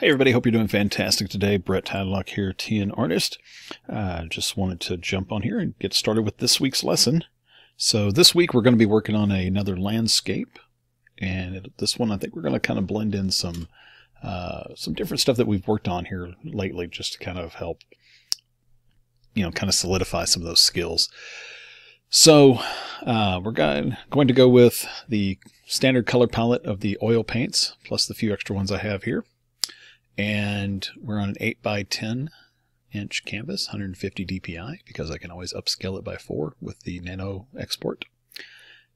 Hey everybody, hope you're doing fantastic today. Brett Tadlock here, TN Artist. Uh, just wanted to jump on here and get started with this week's lesson. So this week we're going to be working on another landscape, and this one I think we're going to kind of blend in some uh, some different stuff that we've worked on here lately, just to kind of help, you know, kind of solidify some of those skills. So uh, we're going, going to go with the standard color palette of the oil paints, plus the few extra ones I have here and we're on an 8 by 10 inch canvas, 150 dpi, because I can always upscale it by 4 with the nano export.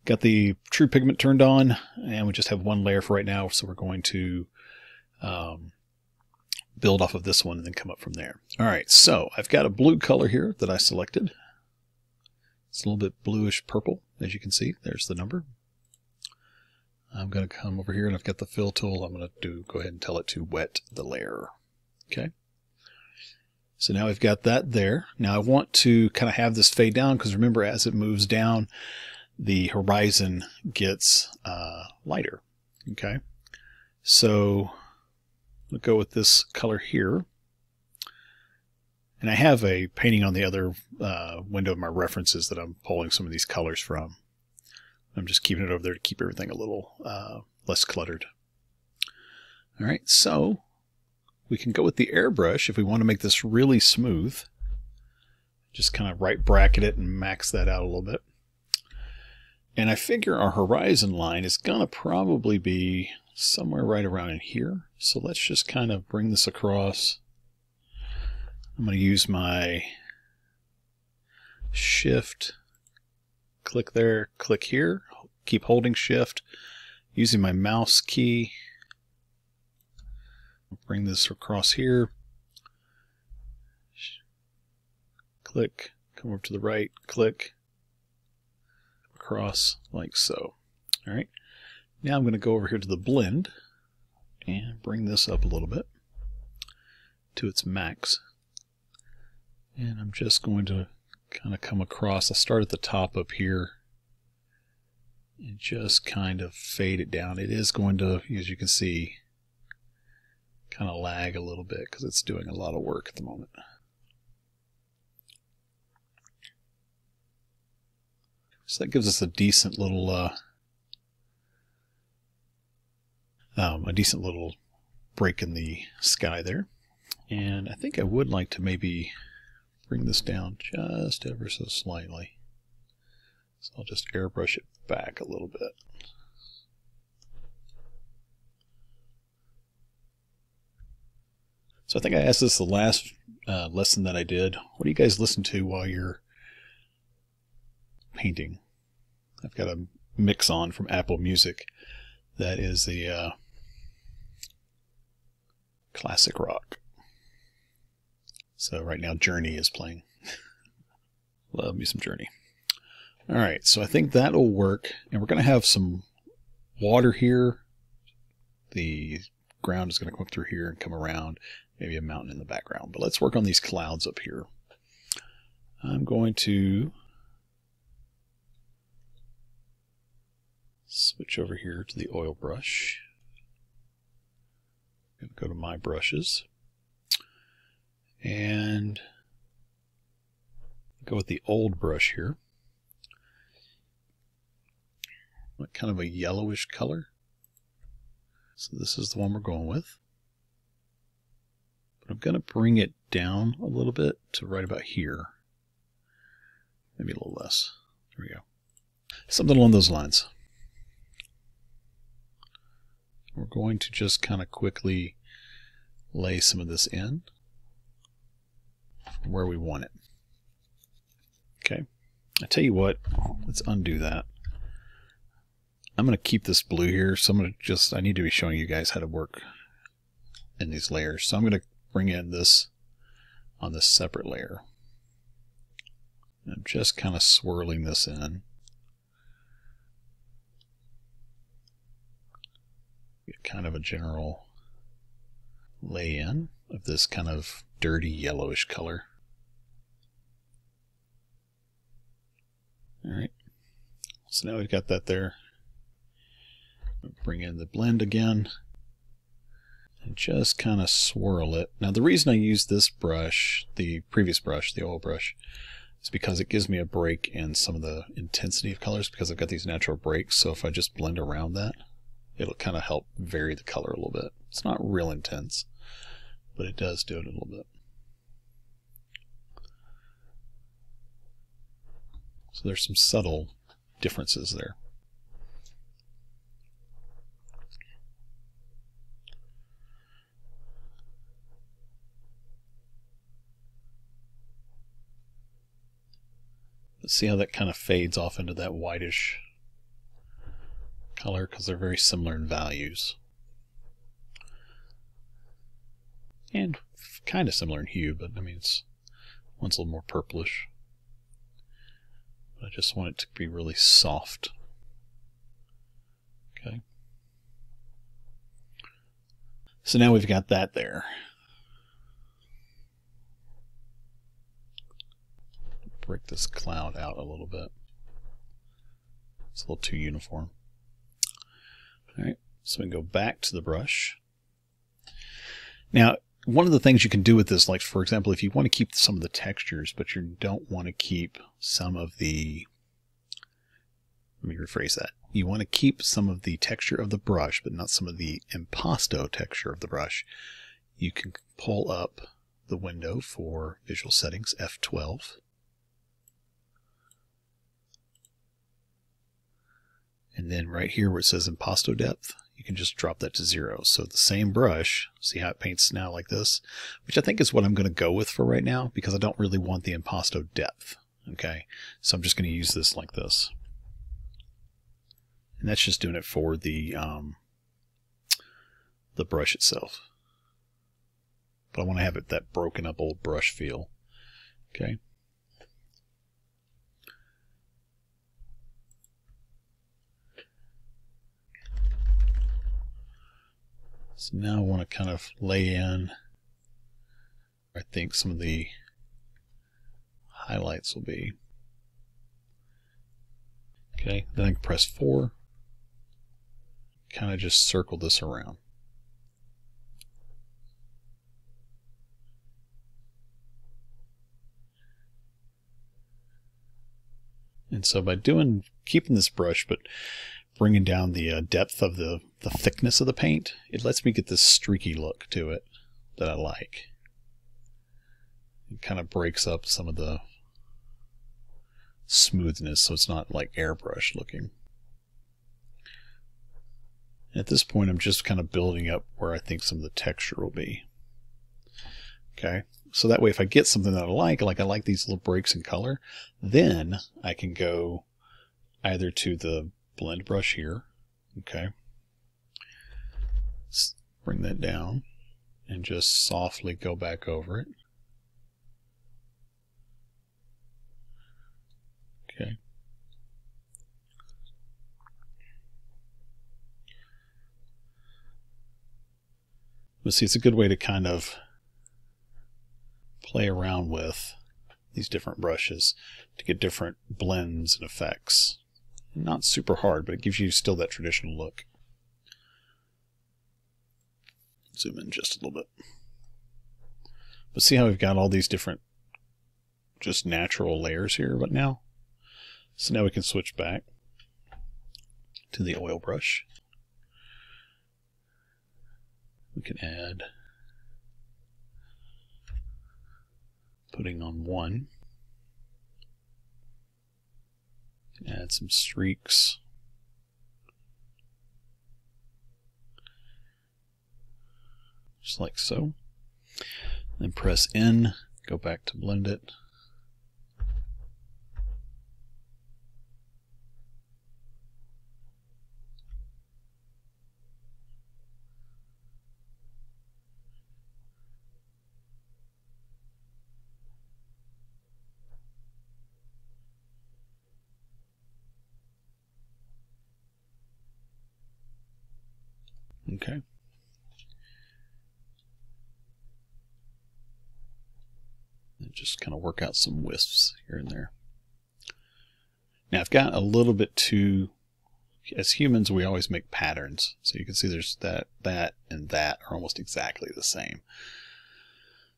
Got the true pigment turned on, and we just have one layer for right now, so we're going to um, build off of this one and then come up from there. All right, so I've got a blue color here that I selected. It's a little bit bluish purple, as you can see. There's the number, I'm going to come over here and I've got the fill tool. I'm going to do go ahead and tell it to wet the layer. Okay. So now we've got that there. Now I want to kind of have this fade down because remember as it moves down, the horizon gets uh, lighter. Okay. So we'll go with this color here. And I have a painting on the other uh, window of my references that I'm pulling some of these colors from. I'm just keeping it over there to keep everything a little uh, less cluttered. All right, so we can go with the airbrush if we want to make this really smooth. Just kind of right bracket it and max that out a little bit. And I figure our horizon line is going to probably be somewhere right around in here. So let's just kind of bring this across. I'm going to use my shift click there, click here, keep holding shift, using my mouse key, bring this across here, click, come over to the right, click, across like so. All right. Now I'm going to go over here to the blend and bring this up a little bit to its max. And I'm just going to kind of come across. I'll start at the top up here and just kind of fade it down. It is going to, as you can see, kind of lag a little bit because it's doing a lot of work at the moment. So that gives us a decent little, uh, um, a decent little break in the sky there. And I think I would like to maybe bring this down just ever so slightly. So I'll just airbrush it back a little bit. So I think I asked this the last uh, lesson that I did. What do you guys listen to while you're painting? I've got a mix on from Apple Music that is the uh, classic rock. So right now Journey is playing. Love me some Journey. All right, so I think that'll work. And we're going to have some water here. The ground is going to come up through here and come around. Maybe a mountain in the background. But let's work on these clouds up here. I'm going to switch over here to the oil brush. I'm going to go to my brushes and go with the old brush here. Like kind of a yellowish color. So this is the one we're going with. But I'm going to bring it down a little bit to right about here. Maybe a little less. There we go. Something along those lines. We're going to just kind of quickly lay some of this in where we want it. Okay. I tell you what, let's undo that. I'm going to keep this blue here, so I'm going to just, I need to be showing you guys how to work in these layers. So I'm going to bring in this on this separate layer. I'm just kind of swirling this in. Get kind of a general lay in of this kind of dirty yellowish color. All right. So now we've got that there. Bring in the blend again. and just kind of swirl it. Now the reason I use this brush, the previous brush, the oil brush, is because it gives me a break in some of the intensity of colors because I've got these natural breaks. So if I just blend around that, it'll kind of help vary the color a little bit. It's not real intense, but it does do it a little bit. So there's some subtle differences there. Let's see how that kind of fades off into that whitish color because they're very similar in values. And kind of similar in hue, but I mean, it's one's a little more purplish. I just want it to be really soft. Okay. So now we've got that there. break this cloud out a little bit. It's a little too uniform. Alright, so we go back to the brush. Now, one of the things you can do with this, like for example, if you want to keep some of the textures, but you don't want to keep some of the, let me rephrase that. You want to keep some of the texture of the brush, but not some of the impasto texture of the brush. You can pull up the window for visual settings, F12. And then right here where it says impasto depth, you can just drop that to zero. So the same brush, see how it paints now like this, which I think is what I'm going to go with for right now because I don't really want the impasto depth. Okay, so I'm just going to use this like this. And that's just doing it for the, um, the brush itself. But I want to have it that broken up old brush feel. Okay. So now I want to kind of lay in, I think some of the highlights will be. Okay, then I can press 4, kind of just circle this around. And so by doing, keeping this brush, but bringing down the uh, depth of the, the thickness of the paint, it lets me get this streaky look to it that I like. It kind of breaks up some of the smoothness so it's not like airbrush looking. At this point, I'm just kind of building up where I think some of the texture will be. Okay, so that way if I get something that I like, like I like these little breaks in color, then I can go either to the blend brush here. Okay. Let's bring that down and just softly go back over it. Okay. But see, it's a good way to kind of play around with these different brushes to get different blends and effects. Not super hard, but it gives you still that traditional look. Zoom in just a little bit. But see how we've got all these different just natural layers here but now? So now we can switch back to the oil brush. We can add putting on one Add some streaks. Just like so. Then press N, go back to blend it. Okay. And just kind of work out some wisps here and there. Now I've got a little bit too as humans, we always make patterns. So you can see there's that, that, and that are almost exactly the same.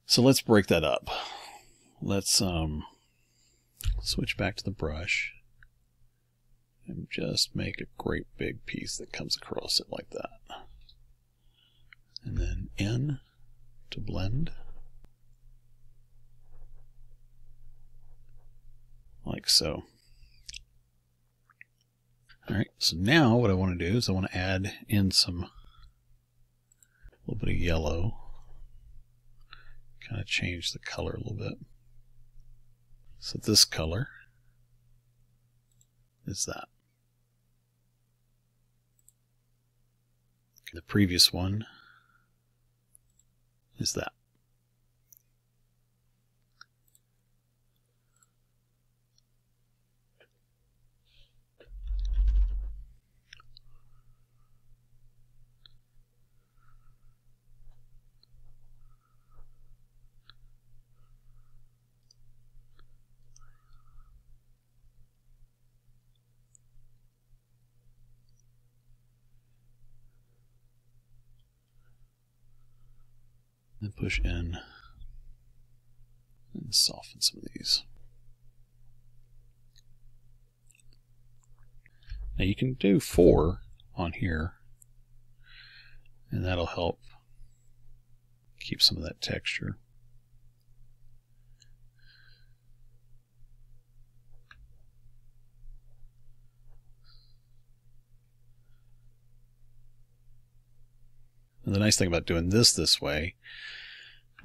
So let's break that up. Let's um, switch back to the brush and just make a great big piece that comes across it like that. And then N to blend. Like so. Alright, so now what I want to do is I want to add in some, a little bit of yellow. Kind of change the color a little bit. So this color is that. The previous one is that. Push in and soften some of these. Now you can do four on here and that'll help keep some of that texture. And the nice thing about doing this this way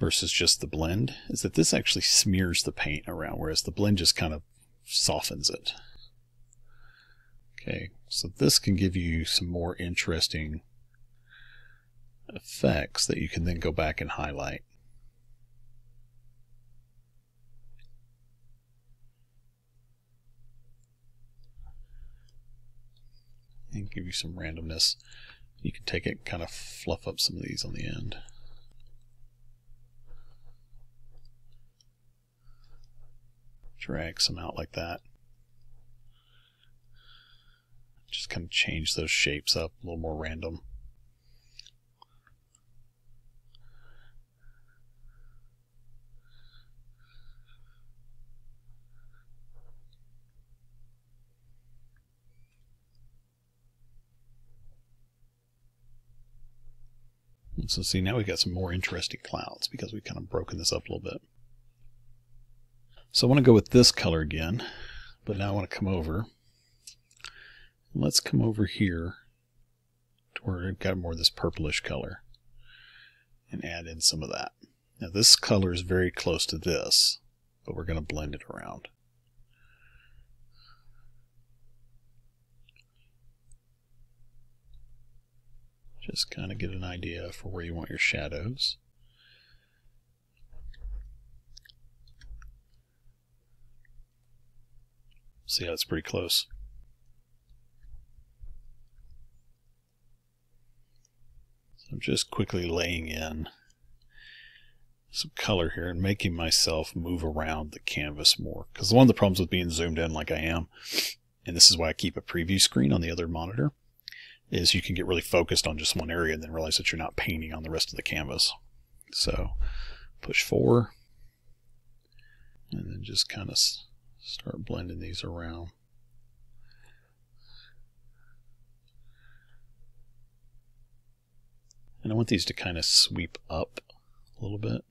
versus just the blend is that this actually smears the paint around, whereas the blend just kind of softens it. Okay, so this can give you some more interesting effects that you can then go back and highlight. And give you some randomness. You can take it and kind of fluff up some of these on the end. Drag some out like that. Just kind of change those shapes up a little more random. so see, now we've got some more interesting clouds because we've kind of broken this up a little bit. So I want to go with this color again, but now I want to come over. Let's come over here to where I've got more of this purplish color and add in some of that. Now this color is very close to this, but we're going to blend it around. Just kind of get an idea for where you want your shadows. See how it's pretty close. So I'm just quickly laying in some color here and making myself move around the canvas more. Because one of the problems with being zoomed in like I am, and this is why I keep a preview screen on the other monitor, is you can get really focused on just one area and then realize that you're not painting on the rest of the canvas. So push four and then just kind of start blending these around. And I want these to kind of sweep up a little bit.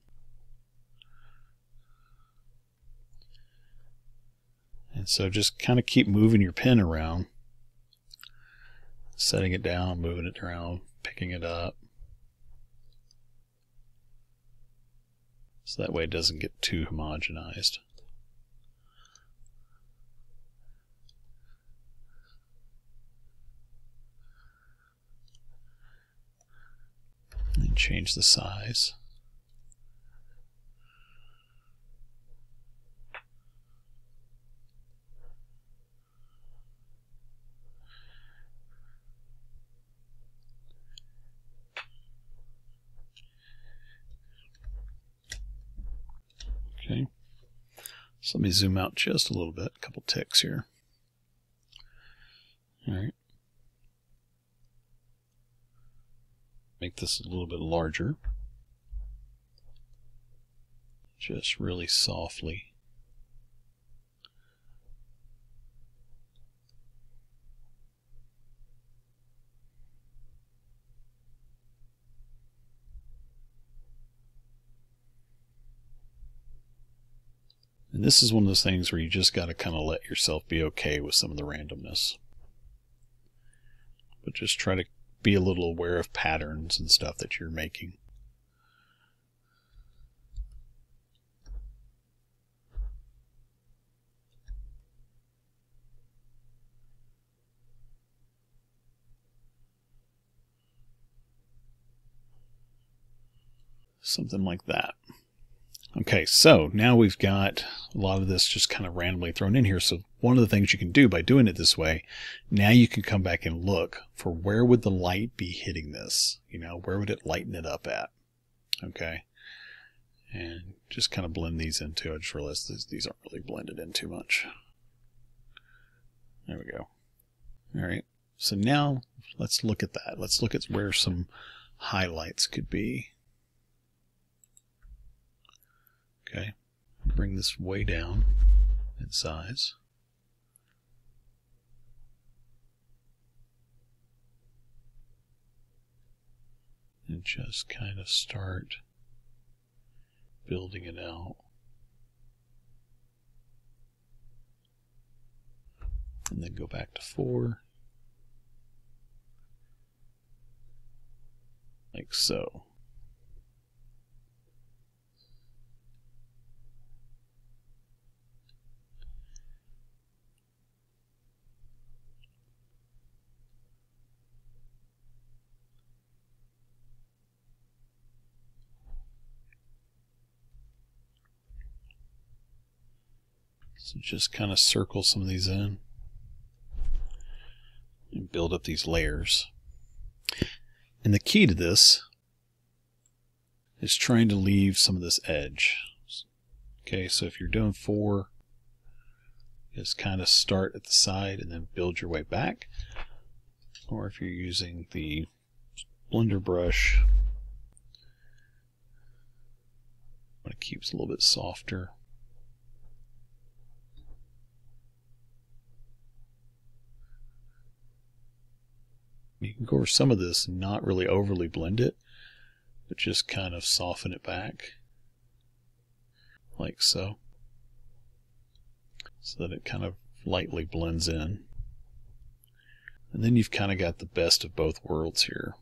And so just kind of keep moving your pen around setting it down, moving it around, picking it up. So that way it doesn't get too homogenized. And change the size. Okay. So let me zoom out just a little bit, a couple ticks here. All right. Make this a little bit larger. Just really softly. And this is one of those things where you just got to kind of let yourself be okay with some of the randomness. But just try to be a little aware of patterns and stuff that you're making. Something like that. Okay, so now we've got a lot of this just kind of randomly thrown in here. So one of the things you can do by doing it this way, now you can come back and look for where would the light be hitting this? You know, where would it lighten it up at? Okay. And just kind of blend these into. I just realized these, these aren't really blended in too much. There we go. All right. So now let's look at that. Let's look at where some highlights could be. Okay, bring this way down in size. And just kind of start building it out. And then go back to four. Like so. So just kind of circle some of these in and build up these layers. And the key to this is trying to leave some of this edge. Okay, so if you're doing four, just kind of start at the side and then build your way back. Or if you're using the blender brush, but it keeps a little bit softer. You can go over some of this and not really overly blend it, but just kind of soften it back, like so, so that it kind of lightly blends in. And then you've kind of got the best of both worlds here.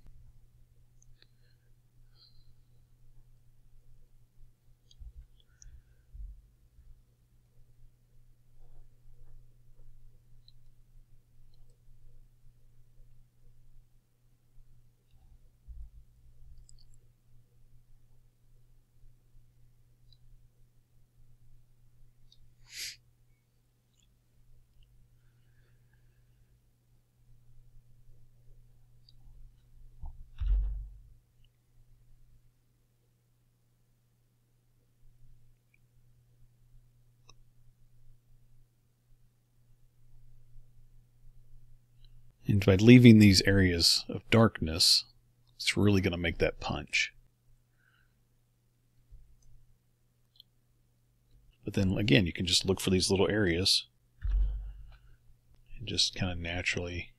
And by leaving these areas of darkness, it's really going to make that punch. But then again, you can just look for these little areas and just kind of naturally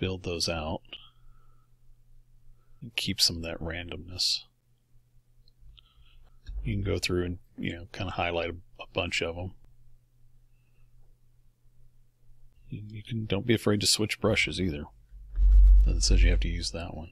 build those out and keep some of that randomness. You can go through and, you know, kind of highlight a, a bunch of them. You can don't be afraid to switch brushes either. That says you have to use that one.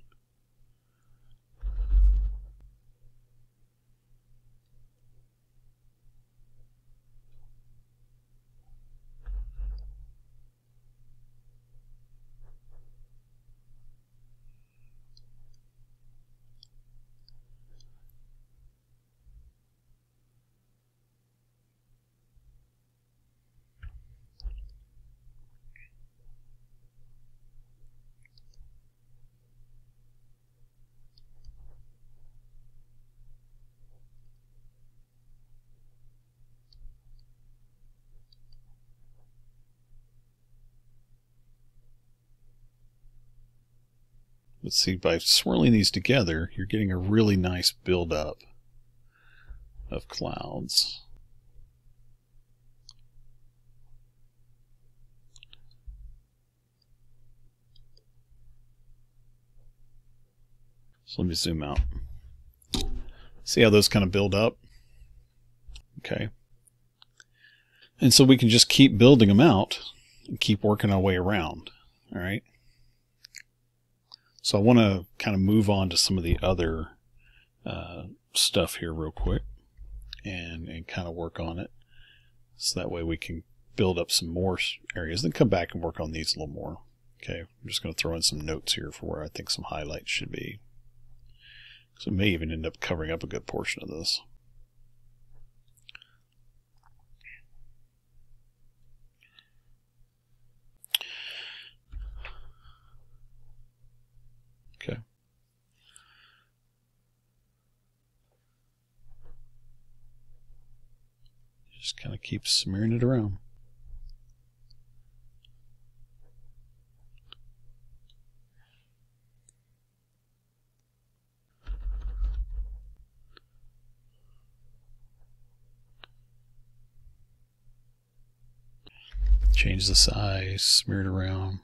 Let's see, by swirling these together, you're getting a really nice buildup of clouds. So let me zoom out. See how those kind of build up? Okay. And so we can just keep building them out and keep working our way around. All right. So I want to kind of move on to some of the other uh, stuff here real quick and, and kind of work on it. So that way we can build up some more areas, then come back and work on these a little more. Okay, I'm just going to throw in some notes here for where I think some highlights should be. So it may even end up covering up a good portion of this. Okay. Just kind of keep smearing it around. Change the size, smear it around.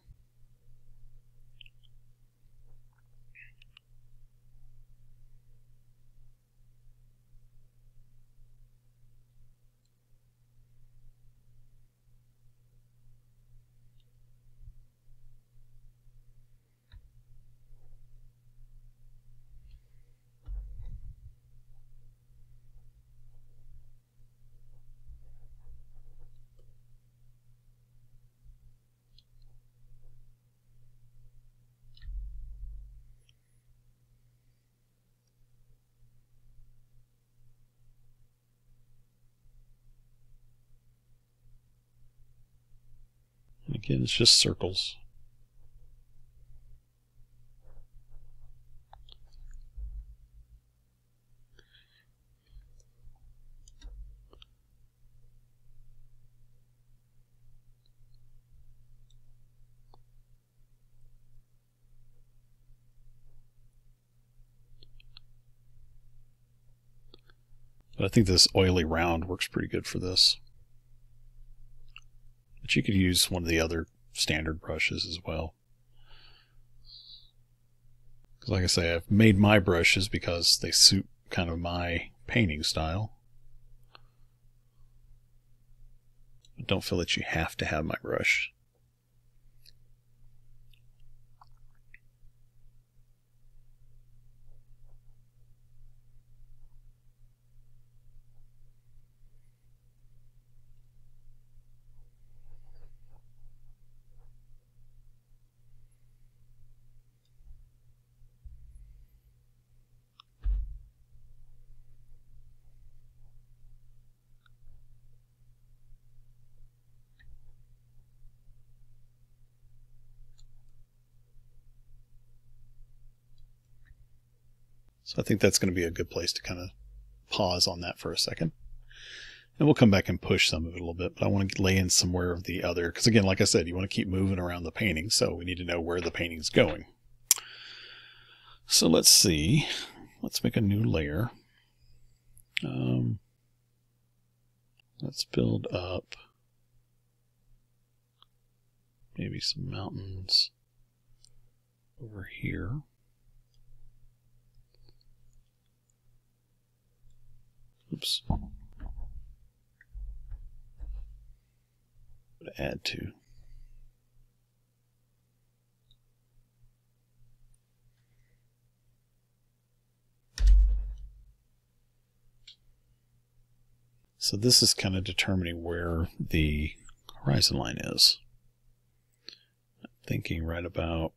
Again, it's just circles. But I think this oily round works pretty good for this. But you could use one of the other standard brushes as well. Like I say, I've made my brushes because they suit kind of my painting style. But don't feel that you have to have my brush. I think that's going to be a good place to kind of pause on that for a second. And we'll come back and push some of it a little bit, but I want to lay in somewhere of the other, because again, like I said, you want to keep moving around the painting, so we need to know where the painting's going. So let's see. Let's make a new layer. Um, let's build up maybe some mountains over here. Oops. Add to. So this is kind of determining where the horizon line is. I'm thinking right about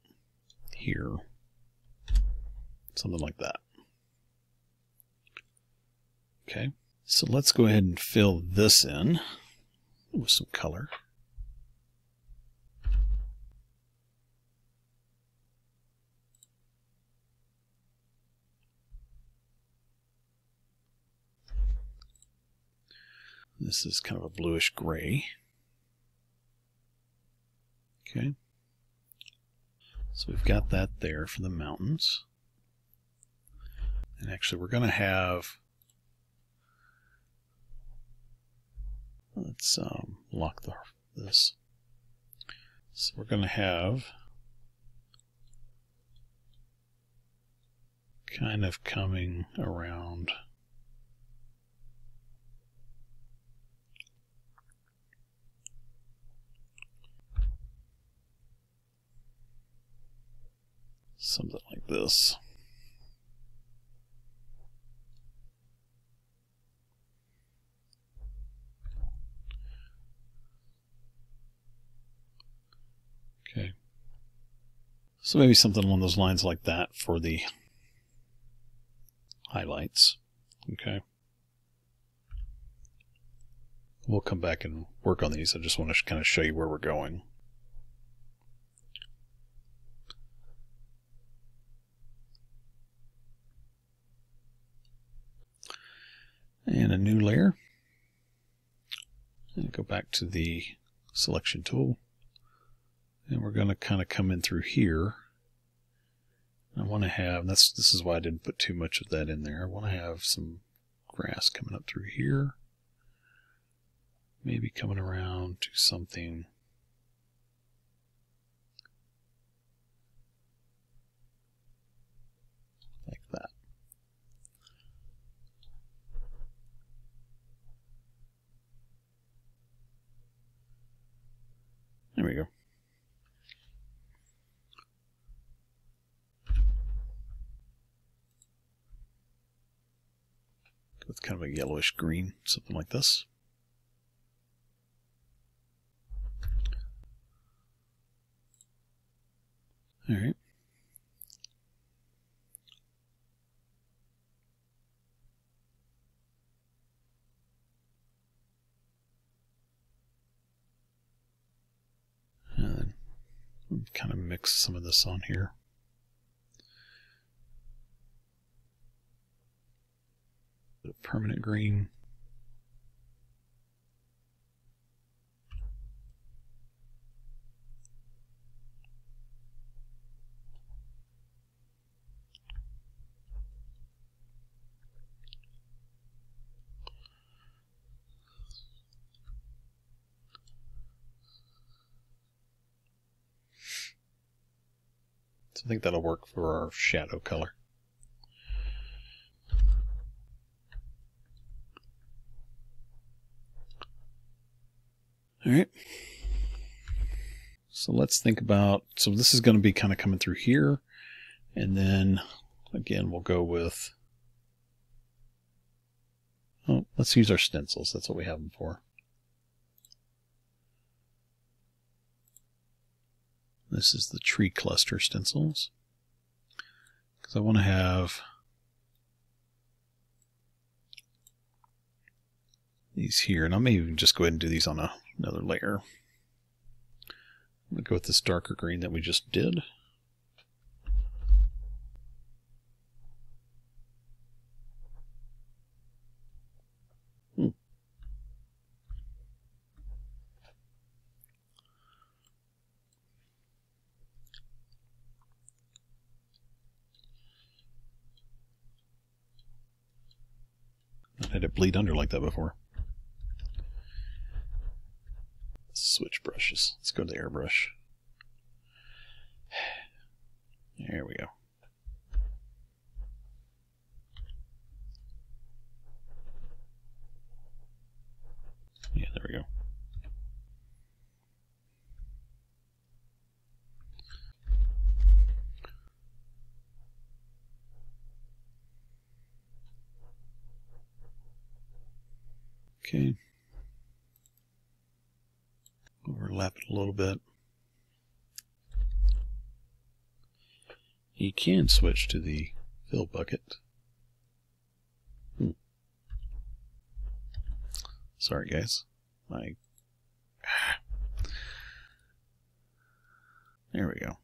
here. Something like that. Okay, so let's go ahead and fill this in with some color. This is kind of a bluish gray. Okay. So we've got that there for the mountains. And actually we're going to have, let's um, lock the, this. So we're going to have kind of coming around something like this. Okay. So maybe something along those lines like that for the highlights. Okay. We'll come back and work on these. I just want to kind of show you where we're going. And a new layer. And go back to the selection tool. And we're going to kind of come in through here. I want to have, that's this is why I didn't put too much of that in there. I want to have some grass coming up through here. Maybe coming around to something like that. There we go. It's kind of a yellowish green, something like this. All right. And kind of mix some of this on here. Permanent green. So I think that'll work for our shadow color. All right. So let's think about, so this is going to be kind of coming through here. And then again, we'll go with, oh, let's use our stencils. That's what we have them for. This is the tree cluster stencils. Because I want to have these here. And I may even just go ahead and do these on a, another layer. I'm going to go with this darker green that we just did. Hmm. Not had it bleed under like that before. Switch brushes. Let's go to the airbrush. There we go. Yeah, there we go. Okay overlap it a little bit. You can switch to the fill bucket. Hmm. Sorry guys. My There we go.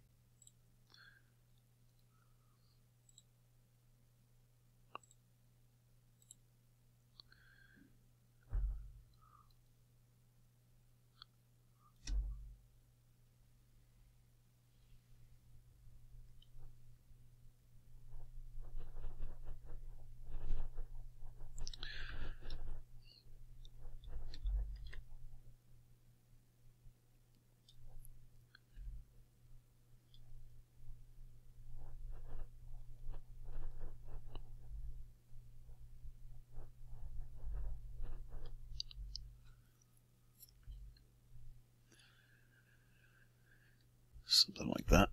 Something like that.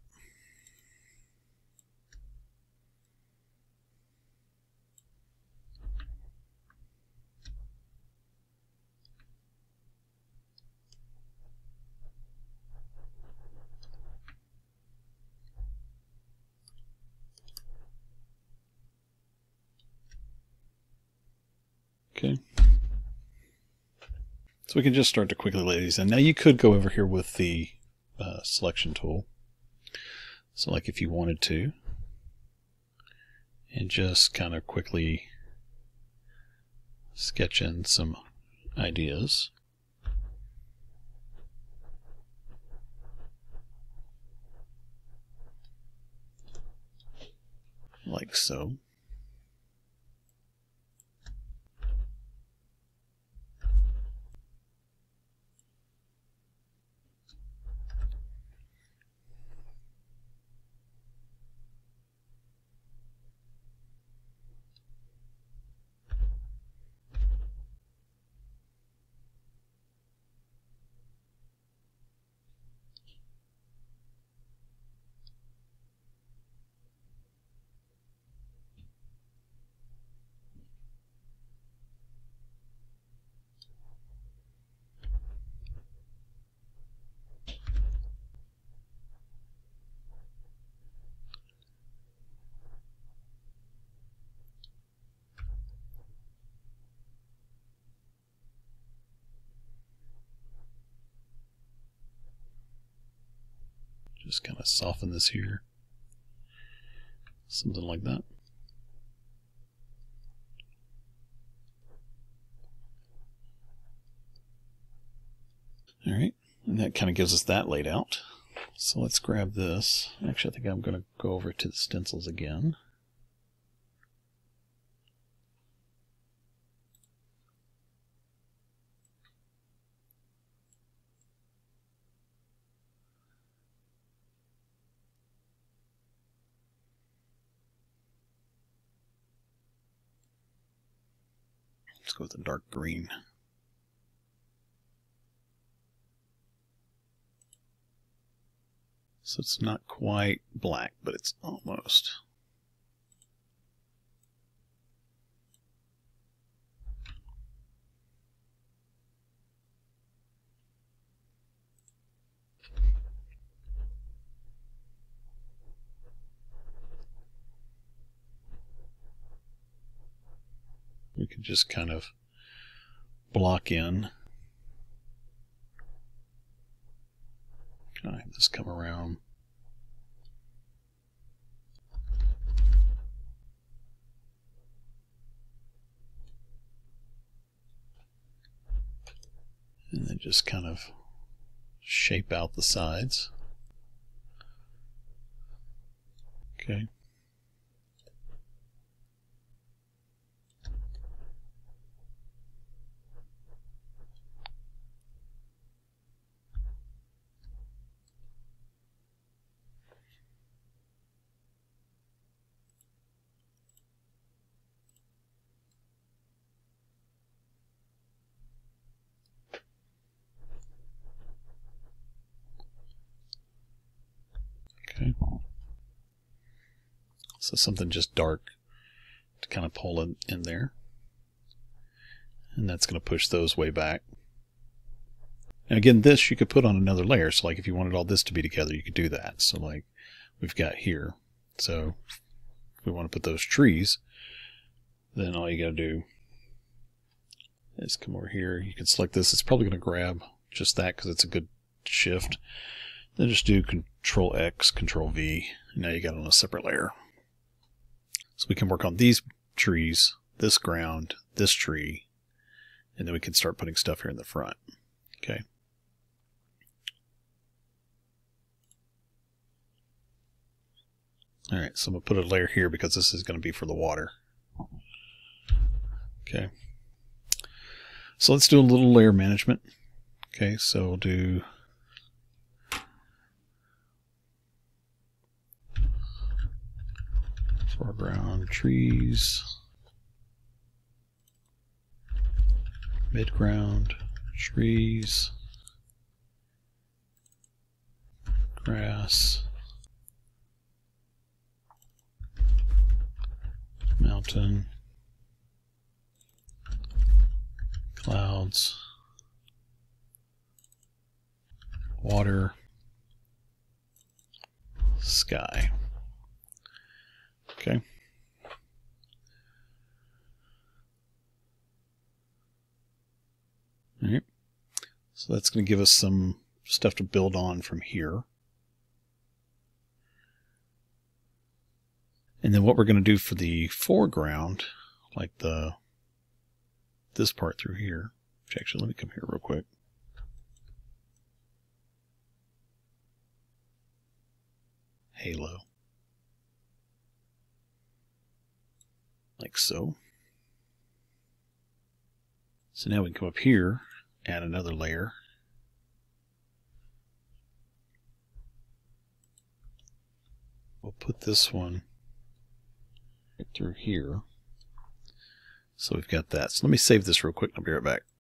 Okay. So we can just start to quickly lay these in. Now you could go over here with the uh, selection tool. So like if you wanted to, and just kind of quickly sketch in some ideas. Like so. Just kind of soften this here. Something like that. All right, and that kind of gives us that laid out. So let's grab this. Actually, I think I'm going to go over to the stencils again. Let's go with the dark green. So it's not quite black, but it's almost. We can just kind of block in. Can I have this come around? And then just kind of shape out the sides. Okay. Okay. So something just dark to kind of pull in, in there. And that's going to push those way back. And again, this you could put on another layer. So like if you wanted all this to be together, you could do that. So like we've got here. So if we want to put those trees, then all you got to do is come over here. You can select this. It's probably going to grab just that because it's a good shift. Then just do Control X, Control V. Now you got on a separate layer. So we can work on these trees, this ground, this tree, and then we can start putting stuff here in the front. Okay. All right, so I'm going to put a layer here because this is going to be for the water. Okay. So let's do a little layer management. Okay, so we'll do foreground trees, midground trees, grass, mountain, clouds, water, sky. Okay. All right. So that's going to give us some stuff to build on from here. And then what we're going to do for the foreground, like the this part through here, which actually let me come here real quick. Halo. Like so. So now we can come up here, add another layer. We'll put this one right through here. So we've got that. So let me save this real quick. I'll be right back.